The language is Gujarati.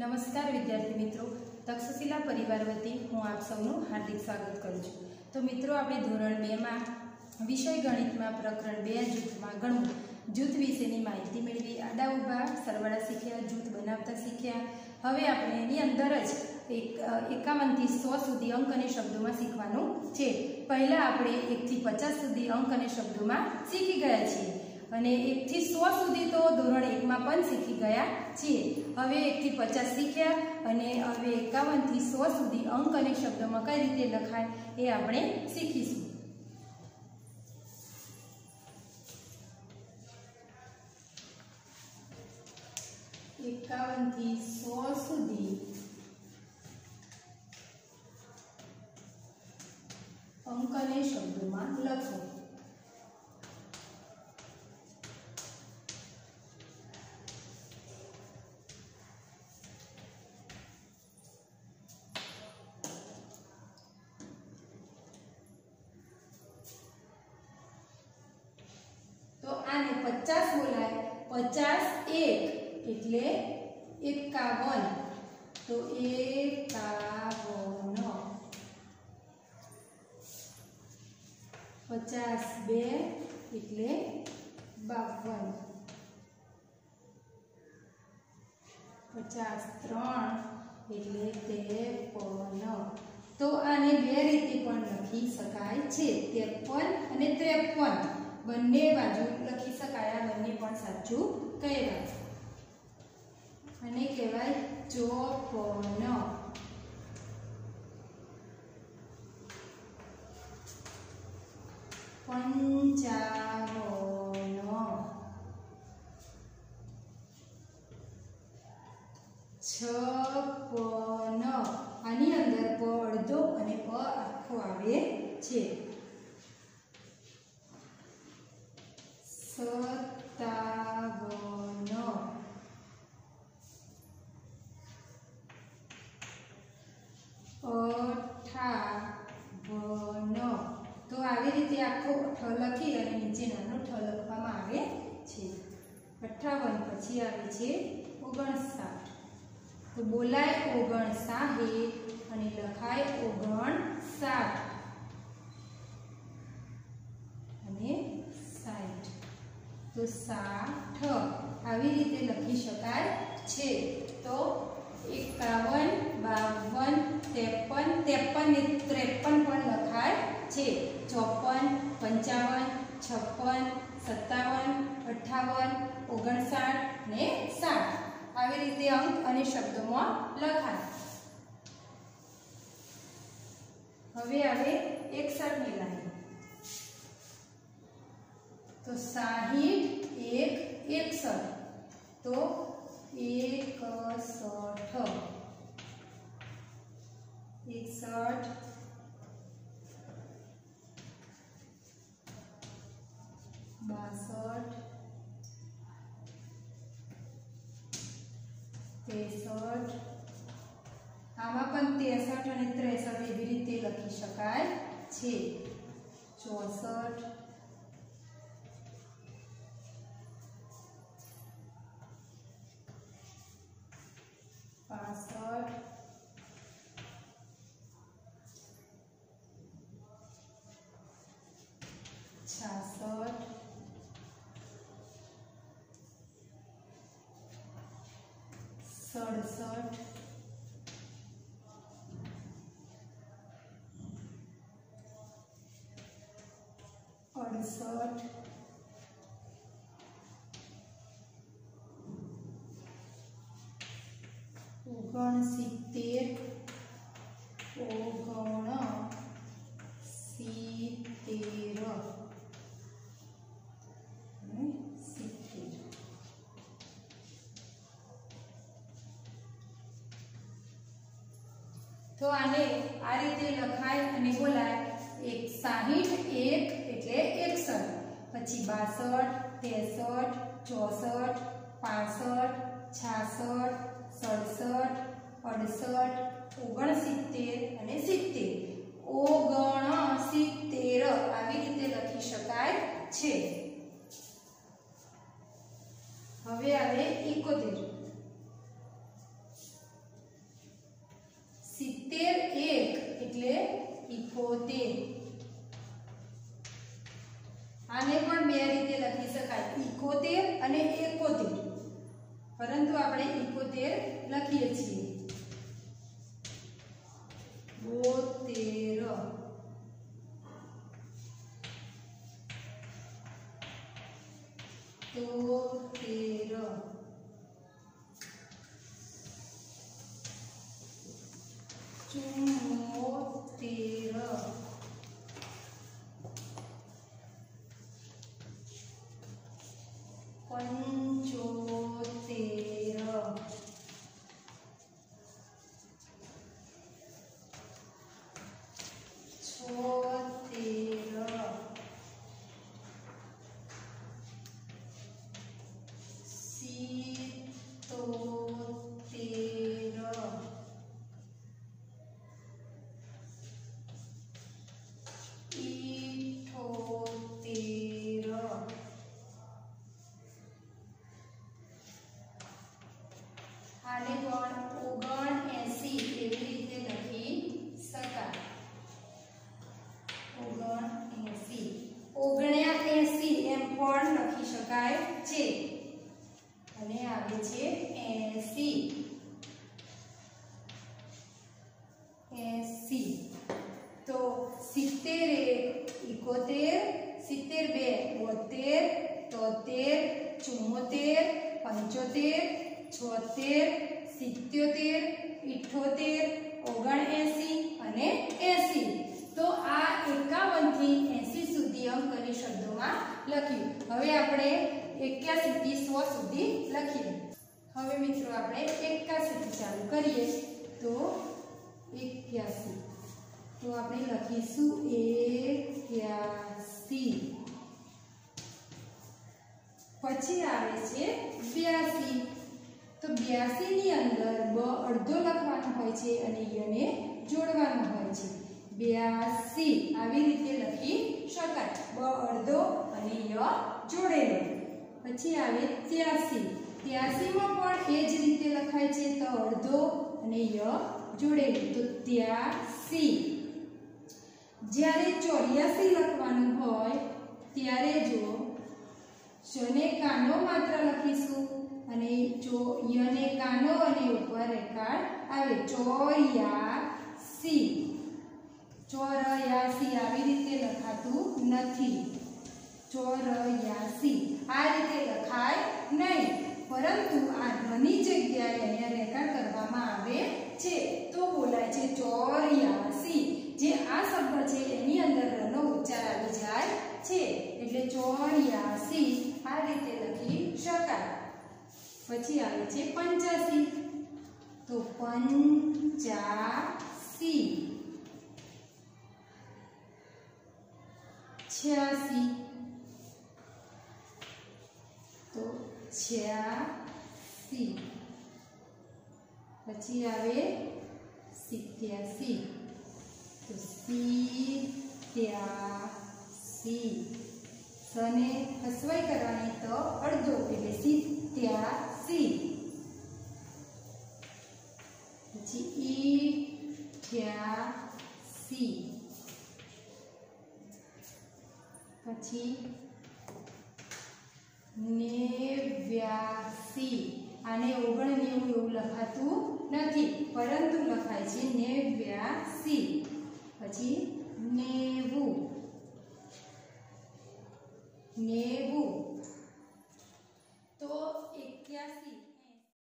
નમસ્કાર વિદ્યાર્થી મિત્રો. તક્ષશિલા પરિવાર વતી હું આપ સૌનું હાર્દિક સ્વાગત કરું છું. તો મિત્રો, આપણે ધોરણ બેમાં વિષય ગણિતમાં પ્રકરણ બે જૂથમાં ગણવું. જૂથ વિશેની માહિતી મેળવી, આડા ઊભા, સરવાળા શીખ્યા, જૂથ બનાવતા શીખ્યા. હવે આપણે એની અંદર જ એક, એકાવનથી સો સુધી અંક અને શબ્દોમાં શીખવાનું છે. પહેલાં આપણે એકથી પચાસ સુધી અંક અને શબ્દોમાં શીખી ગયા છીએ. અને એકથી સો સુધી તો ધોરણ એકમાં પણ શીખી ગયા છીએ. હવે એકથી પચાસ શીખ્યા અને હવે એકાવનથી સો સુધી અંક અને શબ્દોમાં કઈ રીતે લખાય એ આપણે શીખીશું. એકાવનથી સો સુધી અંક અને શબ્દોમાં લખો. એટલે એકાવન. તો એકાવન. પચાસ બે એટલે બાવન. પચાસ ત્રણ એટલે ત્રેપન. તો આને બે રીતે પણ લખી શકાય છે. ત્રેપન અને ત્રેપન. બંને બાજુ લખી શકાય, આ બંને પણ સાચું કહેવાય. અને કહેવાય ચોપન. પંચાવન. છપન. આની અંદર પ અડધો અને પ આખો આવે છે સત્તાવન અઠાવન તો આવી રીતે આખો ઠ લખી અને નીચે ઠ લખવામાં આવે છે અઠાવન પછી આવે છે ઓગણસાઠ તો બોલાય ઓગણસાહીઠ અને લખાય ઓગણસાઠ. અને સાઠ. તો સાઠ આવી રીતે લખી શકાય છે. તો એકાવન, બાવન, ત્રેપન ત્રેપન ને ત્રેપન પણ લખાય છે ચોપન પંચાવન છપ્પન, સત્તાવન અઠાવન ઓગણસાઠ ને સાઠ. આવી રીતે અંક અને શબ્દોમાં લખાય હવે આવે એકસઠની લાઈન. તો સાહીઠ એક એકસઠ તો એકસઠ એકસઠ બાસઠ ત્રેસઠ આમાં પણ ત્રેસઠ અને ત્રેસઠ એવી રીતે લખી શકાય છે. ચોસઠ સડસઠ. અડસઠ. લખાય અને બોલાય. એક સાહીઠ, એક એટલે એકસઠ. પછી બાસઠ, ત્રેસઠ, ચોસઠ, પાસઠ, છાસઠ, સડસઠ, અડસઠ, ઓગણસિત્તેર અને સિત્તેર. ઓગણસિત્તેર આવી રીતે લખી શકાય છે. હવે આવે એકોતેર ઇકોતેર આને પણ રીતે લખી શકાય? ઇકોતેર અને એકોતેર. પરંતુ આપણે ઇકોતેર લખીએ છીએ. બોતેર. તોતેર છે અને આવે છે એસી. એસી. તો સિત્તેર એક સિત્તેર બે બોતેર, તોતેર ચુમ્મોતેર પંચોતેર, છોતેર, સિત્યોતેર ઓગણ ઓગણએંસી અને એંસી. તો આ એકાવનથી એંસી સુધી અંકની શબ્દોમાં લખ્યું. હવે આપણે એક્યાસી થી સો સુધી લખીએ. હવે મિત્રો આપણે એકાસીથી ચાલુ કરીએ. તો એક્યાસી તો આપણે લખીશું એક્યાસી પછી આવે છે બ્યાસી તો બ્યાસી ની અંદર બ અડધો લખવાનો હોય છે અને યને જોડવાનો હોય છે. બ્યાસી આવી રીતે લખી શકાય. બ અડધો અને ય જોડેલો. પછી આવે ત્યાસી. ત્યાસીમાં પણ એ જ રીતે લખાય છે તો અડધો અને ય જોડેલું. તો ત્યાસી. જ્યારે ચોર્યાસી લખવાનું હોય, ત્યારે જો શને કાનો માત્ર લખીશું અને જો યને કાનો અને ઉપર રેખાળ આવે, ચોર્યાસી. ચોરયાસી આવી રીતે લખાતું નથી. ચોરયાસી. આ રીતે લખાય નહીં. પરંતુ આ ધ્વનિ જગ્યાએ અહીંયા રેખા કરવામાં આવે છે. તો બોલાય છે ચોર્યાસી. જે આ શબ્દ છે એની અંદર રનો ઉચ્ચાર આવી જાય છે. એટલે ચોર્યાસી આ રીતે લખી શકાય. પછી આવે છે પંચ્યાસી. તો પંચ્યાસી. છ્યાસી. તો છ્યાસી પછી આવે સિત્યાસી. તો સિત્યાસી. સને હસવાઈ કરવાની તો અડધો એટલે સિત્યાસી. પછી ઈઠ્યાસી પછી નેવ્યાસી. ઓગણ ઓગણનેવું એવું લખાતું નથી. પરંતુ લખાય છે નેવ્યાસી. પછી નેવું. નેવું. તો એક્યાસી.